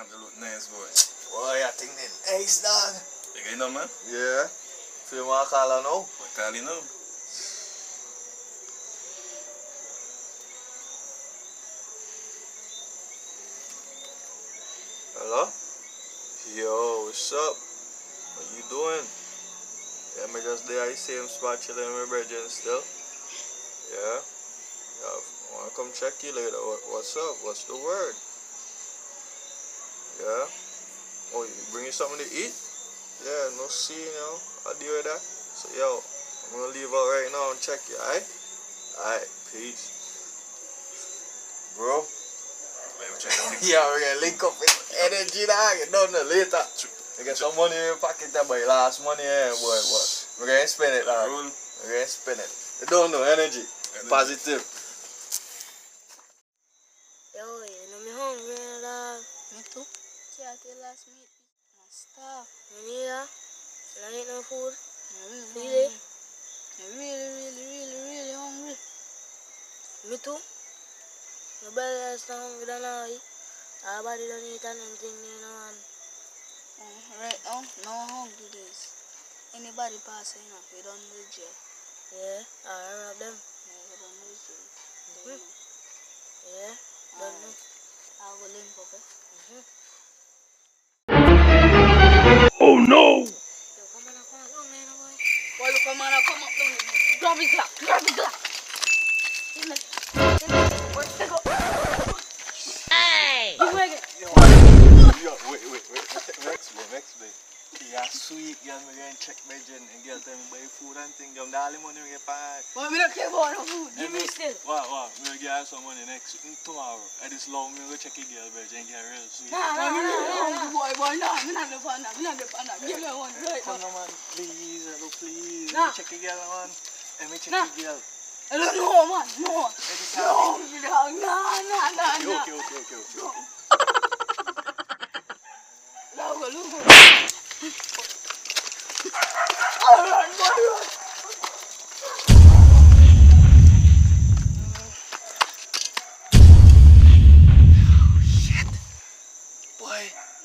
Man, you look nice, boy. Boy, I think then ace dog. You get know, man? Yeah. Feel my color now? What call you now? Hello? Yo, what's up? What you doing? Yeah, me just there, I same spot chilling with my brethren still. Yeah? Yeah, I wanna come check you later. What, what's up? What's the word? Yeah? Oh, you bring you something to eat? Yeah, no see, you know. I'll deal with that. So, yo, I'm gonna leave out right now and check you, alright? Alright, peace. Bro? Wait, what you gonna Yeah, we're gonna link up with energy dog. You don't know later. You get some money in your pocket that boy last money here, boy. But we're gonna spend it, dog. Roll. We're gonna spend it. You don't know energy. Energy. Positive. Yo, you know me hungry, dog. Me too. Yeah, till last meet. I starve. Me neither. And I ain't no food. I'm really Really? hungry. I'm really, really, really, really hungry. Me too. My belly is not hungry than I. Our body don't eat anything, you know, man. Uh, right now, no hungry days. Anybody passing up, we don't do jail. Yeah, I rob them. Yeah, we don't do jail. Mhm. Don't know. Yeah, don't know. I'll go link up, eh? Oh on, come on, man, boy. Well, look, come on, come up, down. Grab the clock, grab the clock. In the, in the, where's the go? Hey! You make it. Yo, yo, wait, wait, wait. Next way, next Yeah, sweet girl, me going check my gen and girl tell me buy food and thing. Girl, darling money me get paid. Well, we don't care about no food. Give me still. What, what? Me give her some money next mm, tomorrow. At this long, me go check a girl, bitch, and get real sweet. Nah, nah, nah, nah, nah. Boy, boy, nah, me not the fan, me not the fan. Give me one right Come now. on, man, please, hello, please. Nah. Me check a girl, man. Let me check Nah. a girl. I man, no. This No, Bye.